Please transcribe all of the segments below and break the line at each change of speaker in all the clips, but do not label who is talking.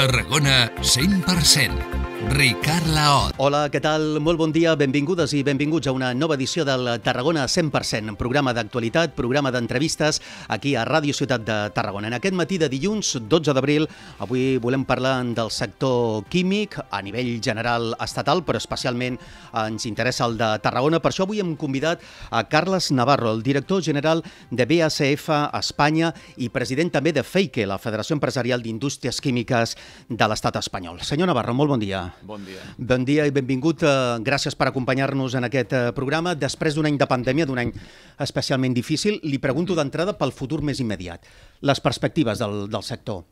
Tarragona 100%. Ricard Laot.
Hola, què tal? Molt bon dia, benvingudes i benvinguts a una nova edició del Tarragona 100%, programa d'actualitat, programa d'entrevistes aquí a Ràdio Ciutat de Tarragona. En aquest matí de dilluns, 12 d'abril, avui volem parlar del sector químic a nivell general estatal, però especialment ens interessa el de Tarragona. Per això avui hem convidat a Carles Navarro, el director general de BASF Espanya i president també de FEICE, la Federació Empresarial d'Indústries Químiques de l'Estat espanyol. Senyor Navarro, molt bon dia.
Bon dia.
Bon dia i benvingut. Eh, gràcies per acompanyar-nos en aquest eh, programa. Després d'un any de pandèmia, d'un any especialment difícil, li pregunto d'entrada pel futur més immediat. Les perspectives del, del sector.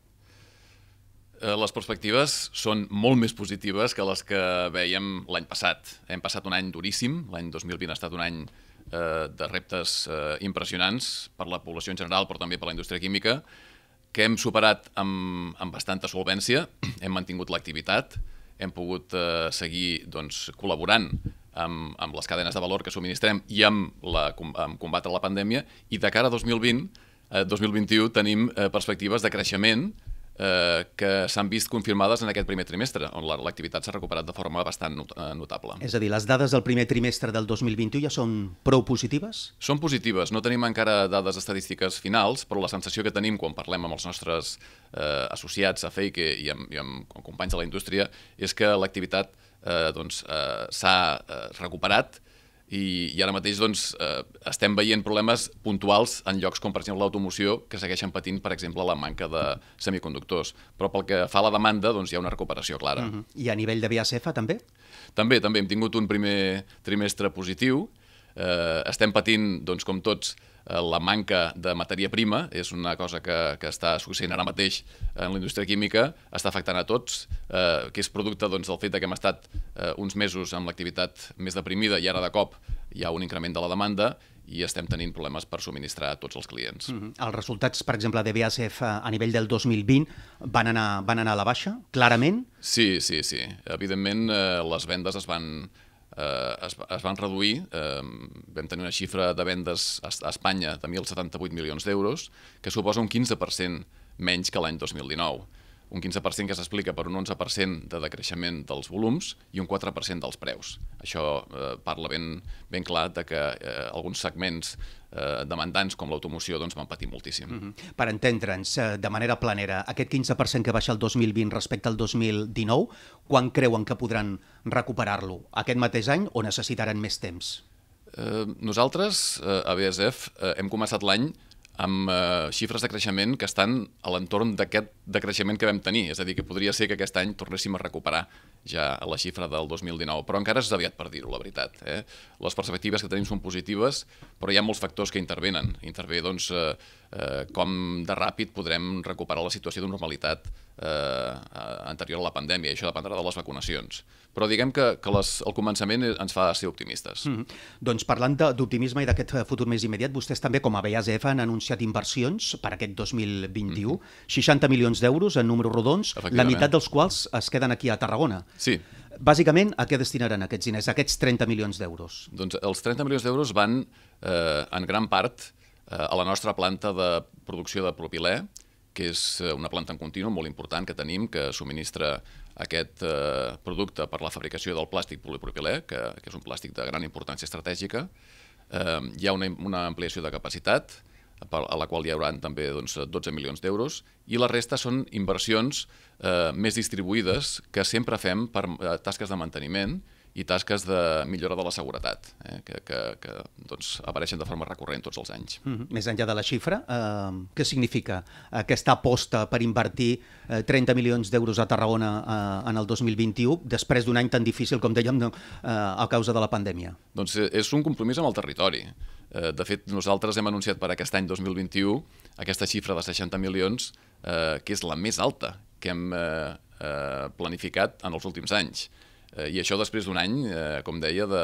Eh, les perspectives són molt més positives que les que veiem l'any passat. Hem passat un any duríssim, l'any 2020 ha estat un any eh, de reptes eh, impressionants per la població en general, però també per la indústria química, que hem superat amb, amb bastanta solvència, hem mantingut l'activitat, hem pogut eh, seguir doncs, col·laborant amb, amb les cadenes de valor que subministrem i amb, la, amb combatre la pandèmia, i de cara a 2020, eh, 2021 tenim eh, perspectives de creixement eh, que s'han vist confirmades en aquest primer trimestre, on l'activitat s'ha recuperat de forma bastant eh, notable.
És a dir, les dades del primer trimestre del 2021 ja són prou positives?
Són positives. No tenim encara dades estadístiques finals, però la sensació que tenim quan parlem amb els nostres eh, associats a FEICE i amb, i amb companys de la indústria és que l'activitat eh, doncs, eh, s'ha eh, recuperat i, i ara mateix doncs, eh, estem veient problemes puntuals en llocs com per exemple l'automoció que segueixen patint per exemple la manca de semiconductors però pel que fa a la demanda doncs, hi ha una recuperació clara. Uh
-huh. I a nivell de BASF també?
També, també hem tingut un primer trimestre positiu eh, estem patint, doncs, com tots, la manca de matèria prima és una cosa que, que està succeint ara mateix en la indústria química, està afectant a tots, eh, que és producte doncs, del fet que hem estat eh, uns mesos amb l'activitat més deprimida i ara de cop hi ha un increment de la demanda i estem tenint problemes per subministrar a tots els clients. Mm
-hmm. Els resultats, per exemple, de BASF a nivell del 2020 van anar, van anar a la baixa, clarament?
Sí, sí, sí. Evidentment, eh, les vendes es van, eh, es, es van reduir, eh, vam tenir una xifra de vendes a, Espanya de 1.078 milions d'euros, que suposa un 15% menys que l'any 2019 un 15% que s'explica per un 11% de decreixement dels volums i un 4% dels preus. Això eh, parla ben, ben clar de que eh, alguns segments eh, demandants com l'automoció doncs, van patir moltíssim. Mm
-hmm. Per entendre'ns, eh, de manera planera, aquest 15% que baixa el 2020 respecte al 2019, quan creuen que podran recuperar-lo? Aquest mateix any o necessitaran més temps?
Eh, nosaltres, eh, a BSF, eh, hem començat l'any amb eh, xifres de creixement que estan a l'entorn d'aquest decreixement que vam tenir. És a dir, que podria ser que aquest any tornéssim a recuperar ja a la xifra del 2019, però encara és aviat per dir-ho, la veritat. Eh? Les perspectives que tenim són positives, però hi ha molts factors que intervenen. Intervé, doncs, eh, eh, com de ràpid podrem recuperar la situació de normalitat eh, anterior a la pandèmia, i això dependrà de les vacunacions. Però diguem que, que les, el començament ens fa ser optimistes. Mm -hmm.
Doncs parlant d'optimisme i d'aquest futur més immediat, vostès també, com a BASF, han anunciat inversions per aquest 2021, mm -hmm. 60 milions d'euros en números rodons, la meitat dels quals es queden aquí a Tarragona.
Sí.
Bàsicament, a què destinaran aquests diners, aquests 30 milions d'euros?
Doncs els 30 milions d'euros van, eh, en gran part, eh, a la nostra planta de producció de propilè, que és eh, una planta en continu molt important que tenim, que subministra aquest eh, producte per la fabricació del plàstic polipropilè, que, que és un plàstic de gran importància estratègica. Eh, hi ha una, una ampliació de capacitat, a la qual hi haurà també doncs, 12 milions d'euros, i la resta són inversions eh, més distribuïdes que sempre fem per eh, tasques de manteniment i tasques de millora de la seguretat, eh, que, que, que doncs, apareixen de forma recurrent tots els anys.
Mm -hmm. Més enllà de la xifra, eh, què significa aquesta aposta per invertir eh, 30 milions d'euros a Tarragona eh, en el 2021, després d'un any tan difícil, com dèiem, no, eh, a causa de la pandèmia?
Doncs eh, és un compromís amb el territori. Eh, de fet, nosaltres hem anunciat per aquest any 2021 aquesta xifra de 60 milions, eh, que és la més alta que hem eh, eh, planificat en els últims anys. Eh, I això després d'un any, eh, com deia, de,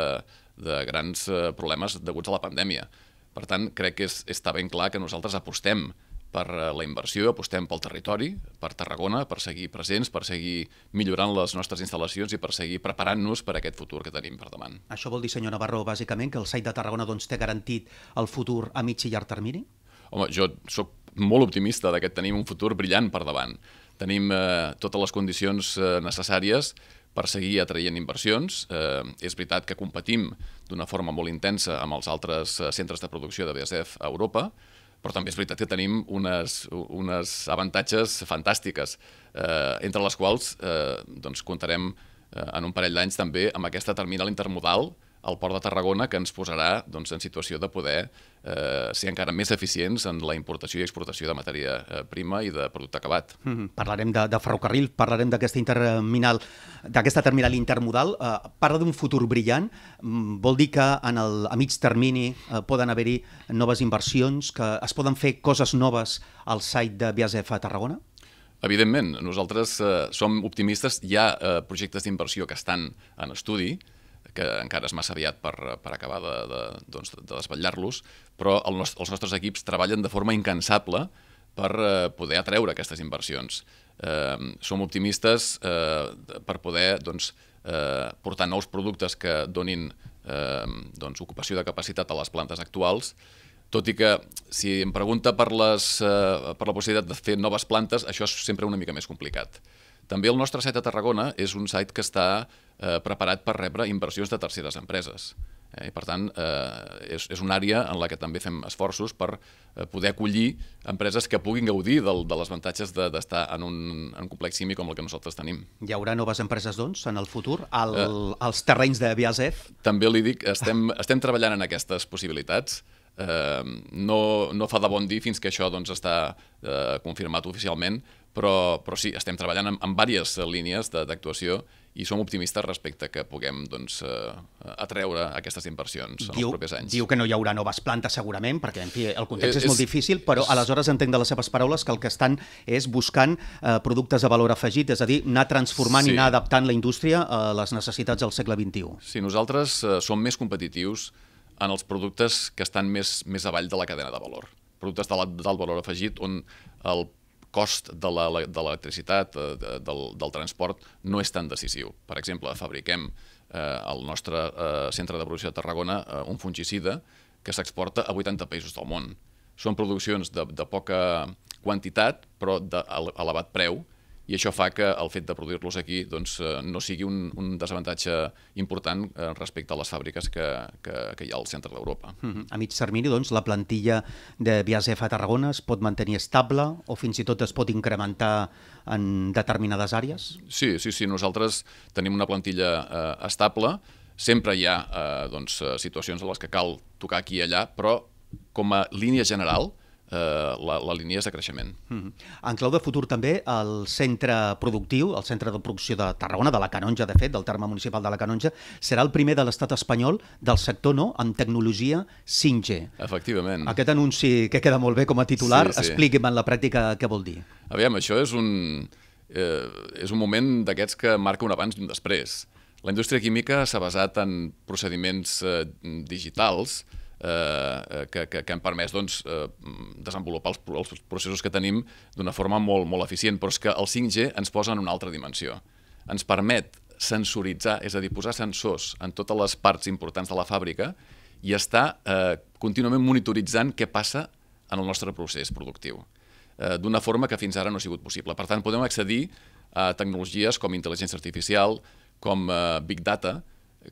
de grans eh, problemes deguts a la pandèmia. Per tant, crec que és, està ben clar que nosaltres apostem per la inversió, apostem pel territori, per Tarragona, per seguir presents, per seguir millorant les nostres instal·lacions i per seguir preparant-nos per aquest futur que tenim per davant.
Això vol dir, senyor Navarro, bàsicament, que el site de Tarragona doncs, té garantit el futur a mig i llarg termini?
Home, jo sóc molt optimista de que tenim un futur brillant per davant. tenim eh, totes les condicions eh, necessàries per seguir atraient inversions. Eh, és veritat que competim d'una forma molt intensa amb els altres eh, centres de producció de BSF a Europa, però també és veritat que tenim unes, unes avantatges fantàstiques, eh, entre les quals eh, doncs, comptarem eh, en un parell d'anys també amb aquesta terminal intermodal al Port de Tarragona que ens posarà doncs, en situació de poder eh, ser encara més eficients en la importació i exportació de matèria eh, prima i de producte acabat.
Mm -hmm. Parlarem de, de ferrocarril, parlarem d'aquesta terminal, d'aquesta terminal intermodal. Eh, parla d'un futur brillant. Mm, vol dir que en el, a mig termini eh, poden haver-hi noves inversions, que es poden fer coses noves al site de BASF a Tarragona?
Evidentment, nosaltres eh, som optimistes. Hi ha eh, projectes d'inversió que estan en estudi, que encara és massa aviat per, per acabar de, de, doncs, de desvetllar-los, però el nost els nostres equips treballen de forma incansable per eh, poder atreure aquestes inversions. Eh, som optimistes eh, per poder doncs, eh, portar nous productes que donin eh, doncs, ocupació de capacitat a les plantes actuals, tot i que si em pregunta per, les, eh, per la possibilitat de fer noves plantes, això és sempre una mica més complicat. També el nostre site a Tarragona és un site que està eh, preparat per rebre inversions de terceres empreses. Eh, I, per tant, eh, és, és una àrea en la que també fem esforços per eh, poder acollir empreses que puguin gaudir del, de les avantatges d'estar de, en, un, en un complex químic com el que nosaltres tenim.
Hi haurà noves empreses, doncs, en el futur, al, eh, als terrenys de BASF?
També li dic, estem, estem treballant en aquestes possibilitats. Eh, no, no fa de bon dir fins que això doncs, està eh, confirmat oficialment, però, però sí, estem treballant en, en diverses línies d'actuació i som optimistes respecte que puguem doncs, eh, atreure aquestes inversions en diu, els propers anys.
Diu que no hi haurà noves plantes segurament, perquè en fi, el context és, és molt difícil, però és... aleshores entenc de les seves paraules que el que estan és buscant eh, productes de valor afegit, és a dir, anar transformant sí. i anar adaptant la indústria a les necessitats del segle XXI.
Sí, nosaltres eh, som més competitius en els productes que estan més, més avall de la cadena de valor. Productes d'alt valor afegit on el cost de l'electricitat, de, del, del transport, no és tan decisiu. Per exemple, fabriquem eh, al nostre eh, centre de producció de Tarragona eh, un fungicida que s'exporta a 80 països del món. Són produccions de, de poca quantitat, però d'elevat preu, i això fa que el fet de produir-los aquí doncs, eh, no sigui un, un desavantatge important eh, respecte a les fàbriques que, que, que hi ha al centre d'Europa.
Mm -hmm. A mig termini, doncs, la plantilla de BASF a Tarragona es pot mantenir estable o fins i tot es pot incrementar en determinades àrees?
Sí, sí, sí. Nosaltres tenim una plantilla eh, estable. Sempre hi ha eh, doncs, eh, situacions en les que cal tocar aquí i allà, però com a línia general, eh, la, la línia és de creixement. Mm
-hmm. En clau de futur també, el centre productiu, el centre de producció de Tarragona, de la Canonja, de fet, del terme municipal de la Canonja, serà el primer de l'estat espanyol del sector no amb tecnologia 5G.
Efectivament.
Aquest anunci que queda molt bé com a titular, sí, sí. expliqui'm en la pràctica què vol dir.
Aviam, això és un, eh, és un moment d'aquests que marca un abans i un després. La indústria química s'ha basat en procediments eh, digitals, eh, que, que, que han permès doncs, eh, desenvolupar els, els processos que tenim d'una forma molt, molt eficient, però és que el 5G ens posa en una altra dimensió. Ens permet sensoritzar, és a dir, posar sensors en totes les parts importants de la fàbrica i estar eh, contínuament monitoritzant què passa en el nostre procés productiu, eh, d'una forma que fins ara no ha sigut possible. Per tant, podem accedir a tecnologies com intel·ligència artificial, com eh, Big Data,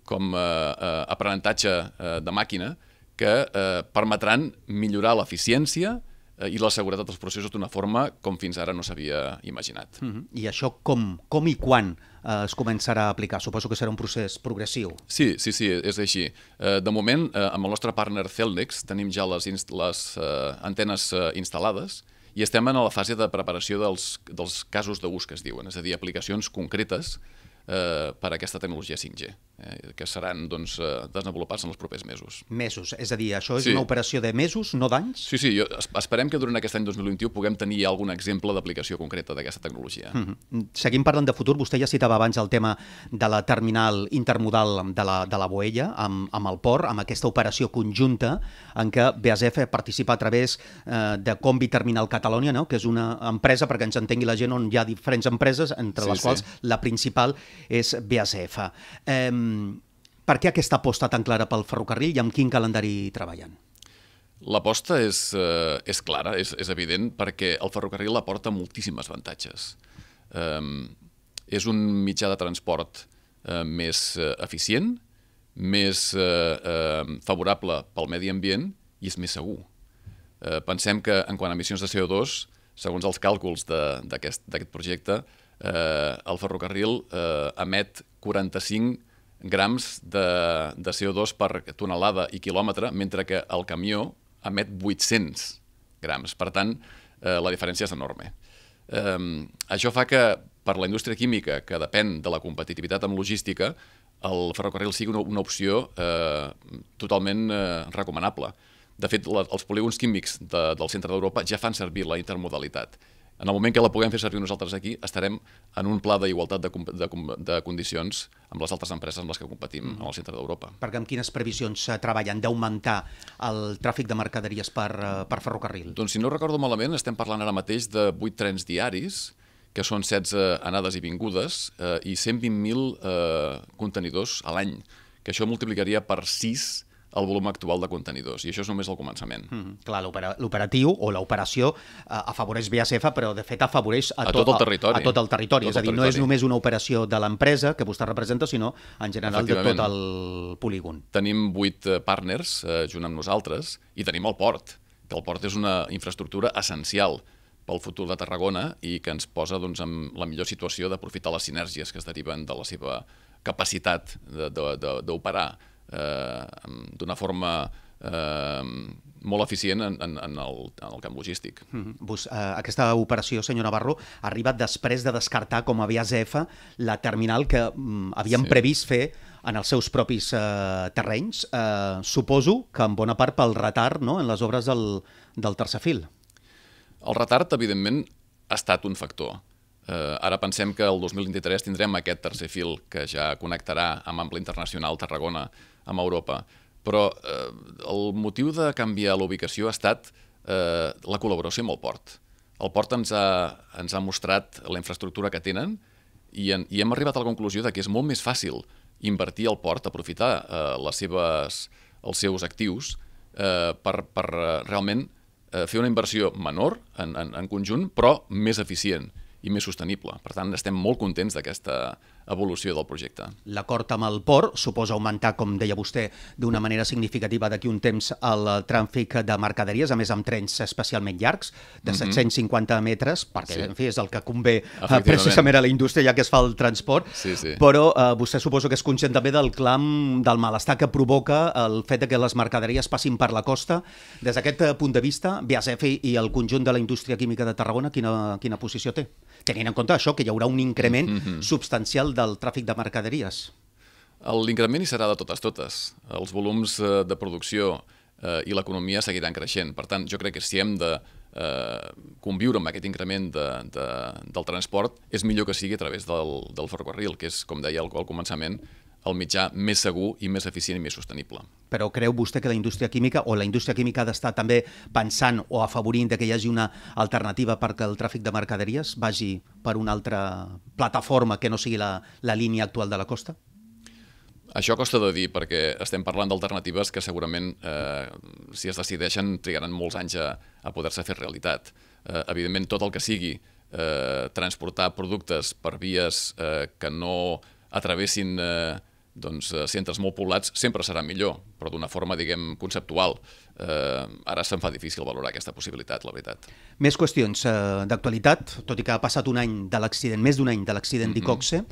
com eh, eh, aprenentatge eh, de màquina, que eh, permetran millorar l'eficiència eh, i la seguretat dels processos d'una forma com fins ara no s'havia imaginat.
Mm -hmm. I això com, com i quan eh, es començarà a aplicar? Suposo que serà un procés progressiu.
Sí, sí, sí, és així. Eh, de moment, eh, amb el nostre partner Celnex tenim ja les, les eh, antenes eh, instal·lades i estem en la fase de preparació dels, dels casos d'ús que es diuen, és a dir, aplicacions concretes eh, per a aquesta tecnologia 5G, eh, que seran doncs, eh, desenvolupats en els propers mesos.
Mesos, és a dir, això és sí. una operació de mesos, no d'anys?
Sí, sí, jo, esperem que durant aquest any 2021 puguem tenir algun exemple d'aplicació concreta d'aquesta tecnologia. Mm
-hmm. Seguim parlant de futur, vostè ja citava abans el tema de la terminal intermodal de la, de la Boella amb, amb el port, amb aquesta operació conjunta en què BASF participa a través eh, de Combi Terminal Catalunya, no? que és una empresa, perquè ens entengui la gent, on hi ha diferents empreses, entre sí, les sí. quals la principal és BASF. Eh, per què aquesta aposta tan clara pel ferrocarril i amb quin calendari treballen?
L'aposta és, eh, és clara, és, és evident, perquè el ferrocarril aporta moltíssims avantatges. eh, és un mitjà de transport eh, més eh, eficient, més eh, eh, favorable pel medi ambient i és més segur. Eh, pensem que en quant a emissions de CO2, segons els càlculs d'aquest projecte, eh, el ferrocarril eh, emet 45 grams de, de CO2 per tonelada i quilòmetre, mentre que el camió emet 800 grams. Per tant, eh, la diferència és enorme. Eh, això fa que per la indústria química, que depèn de la competitivitat amb logística, el ferrocarril sigui una, una opció eh, totalment eh, recomanable. De fet, la, els polígons químics de, del centre d'Europa ja fan servir la intermodalitat. En el moment que la puguem fer servir nosaltres aquí, estarem en un pla d'igualtat de, de, de condicions amb les altres empreses amb les que competim mm. al centre d'Europa.
Perquè amb quines previsions treballen d'augmentar el tràfic de mercaderies per, uh, per ferrocarril?
Doncs si no recordo malament, estem parlant ara mateix de 8 trens diaris, que són 16 anades i vingudes, eh, i 120.000 eh, contenidors a l'any, que això multiplicaria per 6 el volum actual de contenidors, i això és només el començament. Mm
-hmm. Clar, l'operatiu o l'operació eh, afavoreix BASF, però de fet afavoreix
a, a tot, tot el territori.
A, a tot el territori, tot és a dir, territori. no és només una operació de l'empresa que vostè representa, sinó en general de tot el polígon.
Tenim vuit eh, partners eh, junt amb nosaltres i tenim el port, que el port és una infraestructura essencial pel futur de Tarragona i que ens posa doncs, en la millor situació d'aprofitar les sinergies que es deriven de la seva capacitat d'operar eh, d'una forma eh, molt eficient en, en, en, el, en el camp logístic. Mm
-hmm. Bus, eh, aquesta operació, senyor Navarro, ha arribat després de descartar com a BASF la terminal que mm, havíem sí. previst fer en els seus propis eh, terrenys. Eh, suposo que en bona part pel retard no, en les obres del, del tercer fil.
El retard, evidentment, ha estat un factor. Eh, ara pensem que el 2023 tindrem aquest tercer fil que ja connectarà amb Ample Internacional Tarragona amb Europa. Però eh, el motiu de canviar la ubicació ha estat eh, la col·laboració amb el port. El port ens ha, ens ha mostrat la infraestructura que tenen i, en, i hem arribat a la conclusió de que és molt més fàcil invertir al port, aprofitar eh, les seves, els seus actius eh, per, per eh, realment eh, fer una inversió menor en, en, en conjunt, però més eficient i més sostenible. Per tant, estem molt contents d'aquesta evolució del projecte.
L'acord amb el port suposa augmentar, com deia vostè, d'una manera significativa d'aquí un temps el trànfic de mercaderies, a més amb trens especialment llargs, de mm -hmm. 750 metres, perquè sí. en fi és el que convé eh, precisament a la indústria ja que es fa el transport,
sí, sí.
però eh, vostè suposo que és conscient també del clam del malestar que provoca el fet de que les mercaderies passin per la costa. Des d'aquest eh, punt de vista, BASF i el conjunt de la indústria química de Tarragona, quina, quina posició té? tenint en compte això, que hi haurà un increment mm -hmm. substancial del tràfic de mercaderies.
L'increment hi serà de totes totes. Els volums eh, de producció eh, i l'economia seguiran creixent. Per tant, jo crec que si hem de eh, conviure amb aquest increment de, de, del transport, és millor que sigui a través del, del ferrocarril, que és, com deia al, al començament, el mitjà més segur i més eficient i més sostenible.
Però creu vostè que la indústria química o la indústria química ha d'estar també pensant o afavorint que hi hagi una alternativa perquè el tràfic de mercaderies vagi per una altra plataforma que no sigui la, la línia actual de la costa?
Això costa de dir perquè estem parlant d'alternatives que segurament, eh, si es decideixen, trigaran molts anys a, a poder-se fer realitat. Eh, evidentment, tot el que sigui eh, transportar productes per vies eh, que no atravessin eh, doncs, eh, centres molt poblats sempre serà millor, però d'una forma, diguem, conceptual. Eh, ara se'n fa difícil valorar aquesta possibilitat, la veritat.
Més qüestions eh, d'actualitat, tot i que ha passat un any de l'accident, més d'un any de l'accident mm -hmm. d'Icoxe,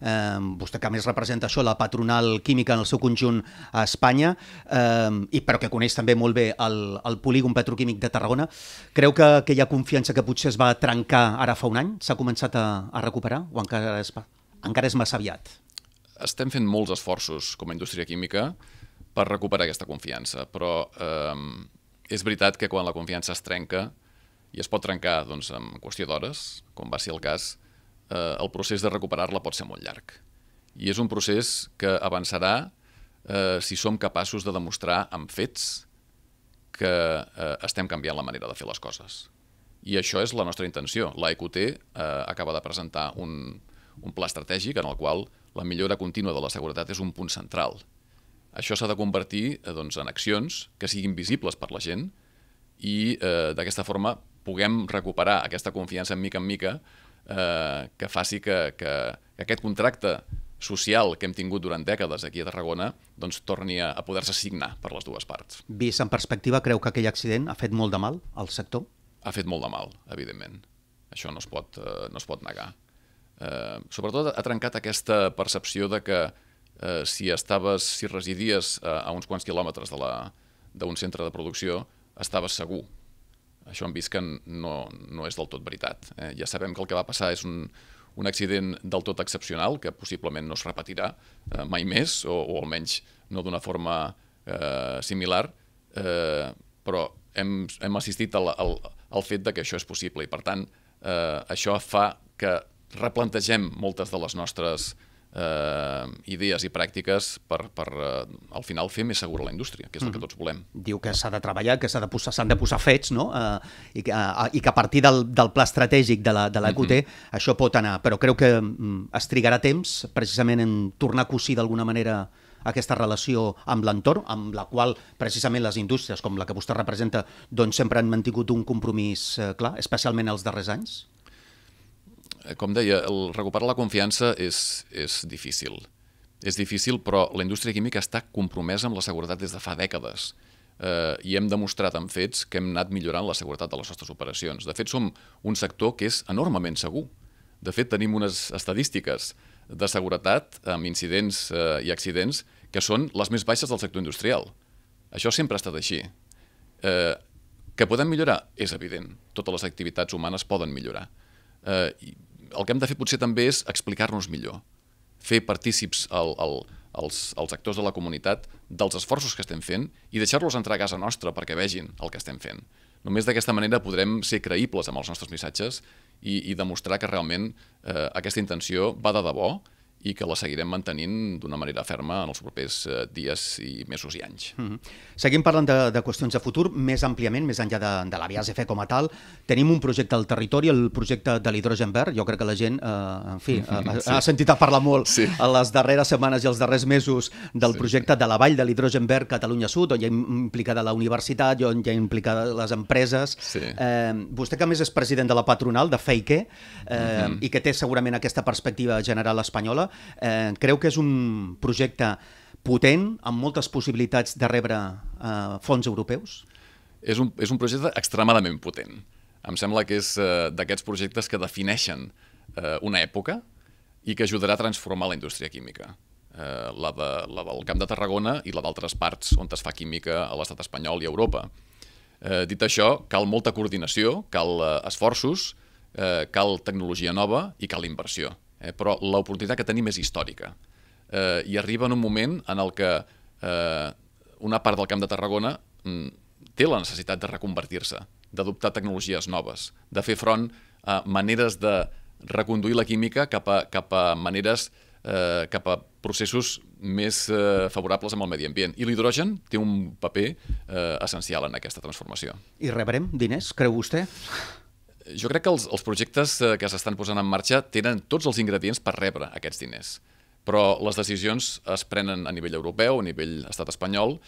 eh, vostè que més representa això, la patronal química en el seu conjunt a Espanya, eh, i però que coneix també molt bé el, el polígon petroquímic de Tarragona, creu que aquella confiança que potser es va trencar ara fa un any s'ha començat a, a recuperar o encara es, encara és massa aviat?
Estem fent molts esforços com a indústria química per recuperar aquesta confiança, però eh, és veritat que quan la confiança es trenca, i es pot trencar doncs, en qüestió d'hores, com va ser el cas, eh, el procés de recuperar-la pot ser molt llarg. I és un procés que avançarà eh, si som capaços de demostrar amb fets que eh, estem canviant la manera de fer les coses. I això és la nostra intenció. La EQT eh, acaba de presentar un, un pla estratègic en el qual la millora contínua de la seguretat és un punt central. Això s'ha de convertir eh, doncs, en accions que siguin visibles per la gent i eh, d'aquesta forma puguem recuperar aquesta confiança en mica en mica eh, que faci que, que, que aquest contracte social que hem tingut durant dècades aquí a Tarragona doncs torni a, a poder-se signar per les dues parts.
Vist en perspectiva, creu que aquell accident ha fet molt de mal al sector?
Ha fet molt de mal, evidentment. Això no es pot, eh, no es pot negar. Eh, sobretot ha trencat aquesta percepció de que eh, si estaves, si residies a, a uns quants quilòmetres d'un centre de producció, estaves segur. Això hem vist que no, no és del tot veritat. Eh? Ja sabem que el que va passar és un, un accident del tot excepcional, que possiblement no es repetirà eh, mai més, o, o almenys no d'una forma eh, similar, eh, però hem, hem assistit al, al, al fet de que això és possible i, per tant, eh, això fa que replantegem moltes de les nostres eh, idees i pràctiques per, per eh, al final fer més segura la indústria, que és el que tots volem.
Diu que s'ha de treballar, que s'han de, posar, de posar fets, no? Eh, i, que, eh, I que a partir del, del pla estratègic de la, de la QT mm -hmm. això pot anar, però creu que mm, es trigarà temps precisament en tornar a cosir d'alguna manera aquesta relació amb l'entorn, amb la qual precisament les indústries, com la que vostè representa, doncs sempre han mantingut un compromís eh, clar, especialment els darrers anys?
Eh, com deia, el recuperar la confiança és, és difícil. És difícil, però la indústria química està compromesa amb la seguretat des de fa dècades eh, i hem demostrat amb fets que hem anat millorant la seguretat de les nostres operacions. De fet, som un sector que és enormement segur. De fet, tenim unes estadístiques de seguretat amb incidents eh, i accidents que són les més baixes del sector industrial. Això sempre ha estat així. Eh, que podem millorar? És evident. Totes les activitats humanes poden millorar. Eh, el que hem de fer potser també és explicar-nos millor, fer partícips el, el, els, els actors de la comunitat dels esforços que estem fent i deixar-los entrar a casa nostra perquè vegin el que estem fent. Només d'aquesta manera podrem ser creïbles amb els nostres missatges i, i demostrar que realment eh, aquesta intenció va de debò i que la seguirem mantenint d'una manera ferma en els propers eh, dies i mesos i anys. Mm -hmm.
Seguim parlant de, de qüestions de futur, més àmpliament, més enllà de, de la BASF com a tal. Tenim un projecte al territori, el projecte de l'hidrogen verd. Jo crec que la gent, eh, en fi, mm -hmm, sí. ha, ha sentit a parlar molt sí. a les darreres setmanes i els darrers mesos del sí. projecte de la Vall de l'Hidrogen Verd Catalunya Sud, on hi ha implicada la universitat, on hi ha implicada les empreses. Sí. Eh, vostè, que més és president de la patronal, de FEIKE, eh, mm -hmm. i que té segurament aquesta perspectiva general espanyola, eh, creu que és un projecte potent, amb moltes possibilitats de rebre eh, fons europeus?
És un, és un projecte extremadament potent. Em sembla que és eh, d'aquests projectes que defineixen eh, una època i que ajudarà a transformar la indústria química. Eh, la, de, la del Camp de Tarragona i la d'altres parts on es fa química a l'estat espanyol i a Europa. Eh, dit això, cal molta coordinació, cal eh, esforços, eh, cal tecnologia nova i cal inversió eh, però l'oportunitat que tenim és històrica. Eh, I arriba en un moment en el que eh, una part del Camp de Tarragona mm, té la necessitat de reconvertir-se, d'adoptar tecnologies noves, de fer front a maneres de reconduir la química cap a, cap a maneres, eh, cap a processos més eh, favorables amb el medi ambient. I l'hidrogen té un paper eh, essencial en aquesta transformació.
I rebrem diners, creu vostè?
Jo crec que els, els projectes eh, que s'estan posant en marxa tenen tots els ingredients per rebre aquests diners, però les decisions es prenen a nivell europeu, a nivell estat espanyol,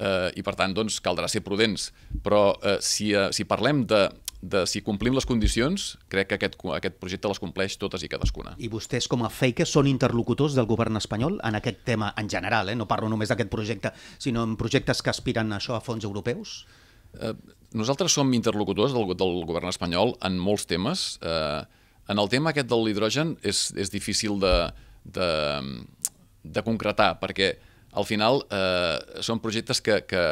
eh, i per tant doncs, caldrà ser prudents. Però eh, si, eh, si parlem de, de si complim les condicions, crec que aquest, aquest projecte les compleix totes i cadascuna.
I vostès, com a FEICA, són interlocutors del govern espanyol en aquest tema en general, eh? no parlo només d'aquest projecte, sinó en projectes que aspiren a això a fons europeus?
Eh, nosaltres som interlocutors del, del govern espanyol en molts temes. Eh, en el tema aquest de l'hidrogen és, és difícil de, de, de concretar, perquè al final eh, són projectes que, que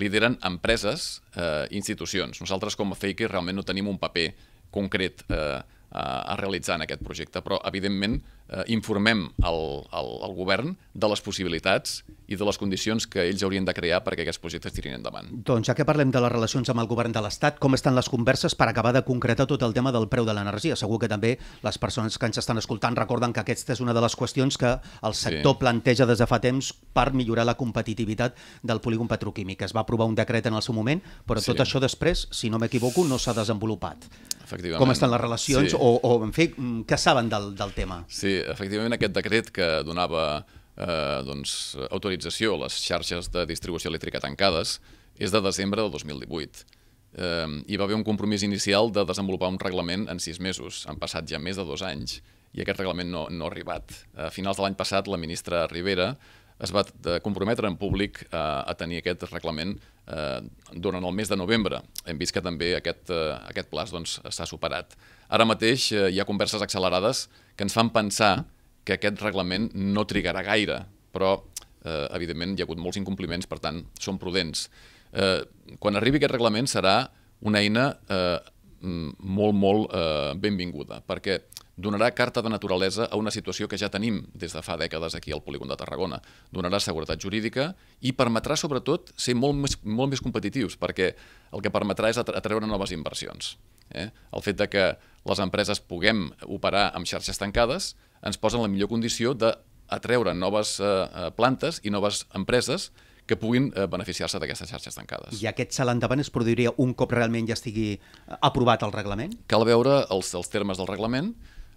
lideren empreses, eh, institucions. Nosaltres com a FEICE realment no tenim un paper concret eh, a, a realitzar en aquest projecte, però evidentment eh, informem el, el, el govern de les possibilitats i de les condicions que ells haurien de crear perquè aquests projectes tirin endavant.
Doncs ja que parlem de les relacions amb el govern de l'Estat, com estan les converses per acabar de concretar tot el tema del preu de l'energia? Segur que també les persones que ens estan escoltant recorden que aquesta és una de les qüestions que el sector sí. planteja des de fa temps per millorar la competitivitat del polígon petroquímic. Es va aprovar un decret en el seu moment, però sí. tot això després, si no m'equivoco, no s'ha desenvolupat. Com estan les relacions sí. o, o, en fi, què saben del, del tema?
Sí, efectivament aquest decret que donava eh, doncs, autorització a les xarxes de distribució elèctrica tancades és de desembre del 2018. eh, hi va haver un compromís inicial de desenvolupar un reglament en sis mesos. Han passat ja més de dos anys i aquest reglament no, no ha arribat. A finals de l'any passat, la ministra Rivera es va comprometre en públic eh, a tenir aquest reglament eh, durant el mes de novembre. Hem vist que també aquest, eh, aquest plaç doncs, s'ha superat. Ara mateix eh, hi ha converses accelerades que ens fan pensar que aquest reglament no trigarà gaire, però eh, evidentment hi ha hagut molts incompliments, per tant, són prudents. Eh, quan arribi aquest reglament serà una eina eh, molt, molt eh, benvinguda, perquè donarà carta de naturalesa a una situació que ja tenim des de fa dècades aquí al polígon de Tarragona. Donarà seguretat jurídica i permetrà, sobretot, ser molt més, molt més competitius, perquè el que permetrà és atreure noves inversions. Eh? El fet de que les empreses puguem operar amb xarxes tancades ens posa en la millor condició d'atreure noves eh, eh, plantes i noves empreses que puguin eh, beneficiar-se d'aquestes xarxes tancades.
I aquest salt endavant es produiria un cop realment ja estigui eh, aprovat el reglament?
Cal veure els, els termes del reglament.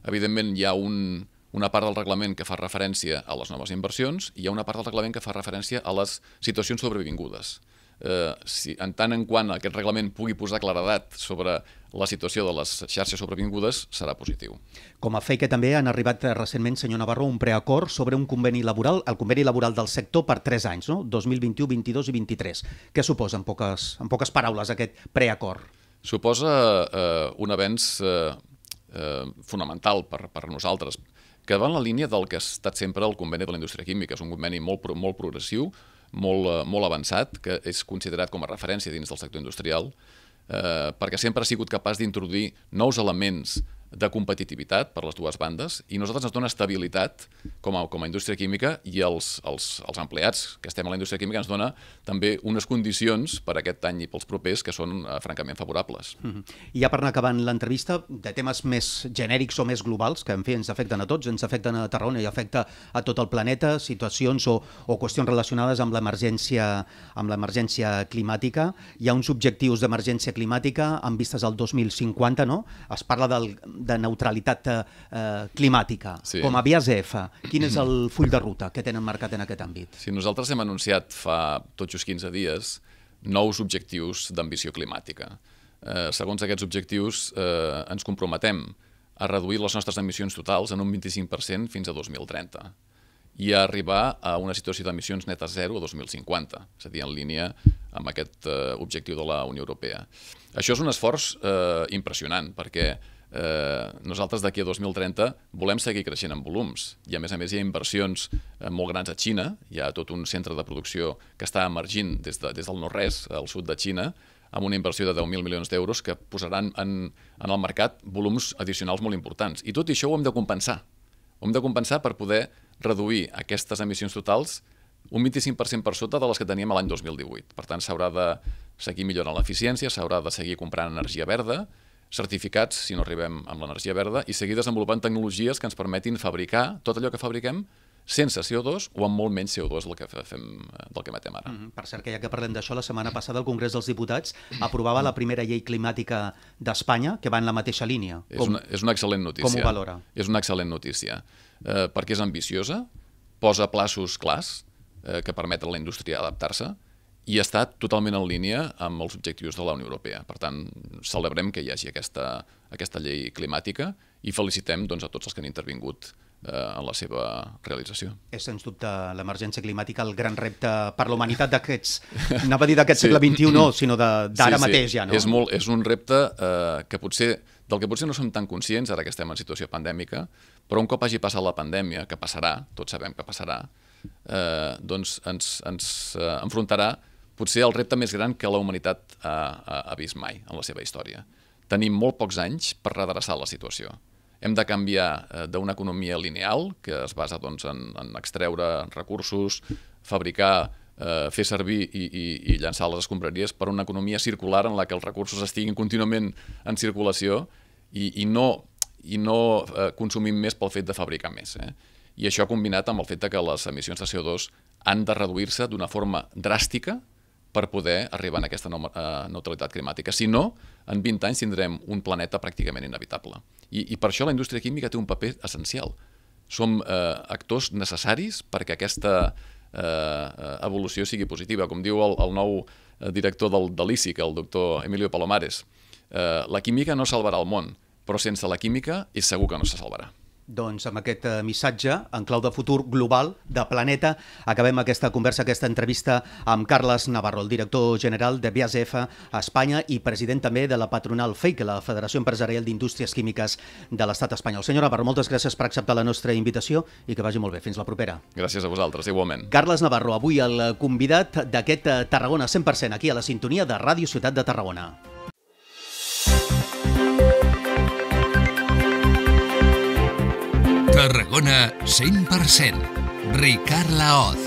Evidentment, hi ha un, una part del reglament que fa referència a les noves inversions i hi ha una part del reglament que fa referència a les situacions sobrevingudes eh, si, en tant en quant aquest reglament pugui posar claredat sobre la situació de les xarxes sobrevingudes, serà positiu.
Com a fe que també han arribat recentment, senyor Navarro, un preacord sobre un conveni laboral, el conveni laboral del sector per 3 anys, no? 2021, 22 i 23. Què suposa, en poques, en poques paraules, aquest preacord?
Suposa eh, un avenç eh, eh, fonamental per, per nosaltres, que va en la línia del que ha estat sempre el conveni de la indústria química. És un conveni molt, molt progressiu, molt, eh, molt avançat, que és considerat com a referència dins del sector industrial, eh, perquè sempre ha sigut capaç d'introduir nous elements de competitivitat per les dues bandes i nosaltres ens dona estabilitat com a, com a indústria química i els, els, els empleats que estem a la indústria química ens dona també unes condicions per aquest any i pels propers que són eh, francament favorables. Mm -hmm.
I ja per anar acabant l'entrevista, de temes més genèrics o més globals, que en fi ens afecten a tots, ens afecten a Tarragona i afecta a tot el planeta, situacions o, o qüestions relacionades amb l'emergència amb l'emergència climàtica. Hi ha uns objectius d'emergència climàtica amb vistes al 2050, no? Es parla del, de neutralitat eh, climàtica, sí. com a BASF, quin és el full de ruta que tenen marcat en aquest àmbit?
Sí, nosaltres hem anunciat fa tot just 15 dies nous objectius d'ambició climàtica. Eh, segons aquests objectius, eh, ens comprometem a reduir les nostres emissions totals en un 25% fins a 2030 i a arribar a una situació d'emissions netes zero a 2050, és a dir, en línia amb aquest eh, objectiu de la Unió Europea. Això és un esforç eh, impressionant, perquè eh, nosaltres d'aquí a 2030 volem seguir creixent en volums i a més a més hi ha inversions eh, molt grans a Xina, hi ha tot un centre de producció que està emergint des, de, des del nord-res al sud de Xina amb una inversió de 10.000 milions d'euros que posaran en, en el mercat volums addicionals molt importants. I tot això ho hem de compensar. Ho hem de compensar per poder reduir aquestes emissions totals un 25% per sota de les que teníem l'any 2018. Per tant, s'haurà de seguir millorant l'eficiència, s'haurà de seguir comprant energia verda, certificats, si no arribem amb l'energia verda, i seguir desenvolupant tecnologies que ens permetin fabricar tot allò que fabriquem sense CO2 o amb molt menys CO2 del que fem, del que matem ara. Mm
-hmm. Per cert, que ja que parlem d'això, la setmana passada el Congrés dels Diputats aprovava la primera llei climàtica d'Espanya que va en la mateixa línia.
És, com, una, és una excel·lent notícia.
Com ho valora?
És una excel·lent notícia, eh, perquè és ambiciosa, posa plaços clars eh, que permeten a la indústria adaptar-se, i està totalment en línia amb els objectius de la Unió Europea. Per tant, celebrem que hi hagi aquesta, aquesta llei climàtica i felicitem doncs, a tots els que han intervingut eh, en la seva realització.
És, sens dubte, l'emergència climàtica el gran repte per la humanitat d'aquests, anava a dir d'aquest sí. segle XXI, no, sinó d'ara sí, sí. mateix ja, no?
És, molt, és un repte eh, que potser, del que potser no som tan conscients, ara que estem en situació pandèmica, però un cop hagi passat la pandèmia, que passarà, tots sabem que passarà, eh, doncs ens, ens eh, enfrontarà potser el repte més gran que la humanitat ha, ha, vist mai en la seva història. Tenim molt pocs anys per redreçar la situació. Hem de canviar eh, d'una economia lineal, que es basa doncs, en, en extreure recursos, fabricar, eh, fer servir i, i, i llançar les escombraries, per una economia circular en la que els recursos estiguin contínuament en circulació i, i no, i no eh, consumim més pel fet de fabricar més. Eh? I això combinat amb el fet que les emissions de CO2 han de reduir-se d'una forma dràstica per poder arribar a aquesta eh, neutralitat climàtica. Si no, en 20 anys tindrem un planeta pràcticament inevitable. I, i per això la indústria química té un paper essencial. Som eh, actors necessaris perquè aquesta eh, evolució sigui positiva. Com diu el, el nou eh, director del, de l'ICIC, el doctor Emilio Palomares, eh, la química no salvarà el món, però sense la química és segur que no se salvarà.
Doncs amb aquest eh, missatge, en clau de futur global, de planeta, acabem aquesta conversa, aquesta entrevista amb Carles Navarro, el director general de BASF a Espanya i president també de la patronal FEIC, la Federació Empresarial d'Indústries Químiques de l'Estat espanyol. Senyor Navarro, moltes gràcies per acceptar la nostra invitació i que vagi molt bé. Fins la propera.
Gràcies a vosaltres, igualment.
Carles Navarro, avui el convidat d'aquest eh, Tarragona 100% aquí a la sintonia de Ràdio Ciutat de Tarragona.
Tarragona 100%. Ricard Laoz.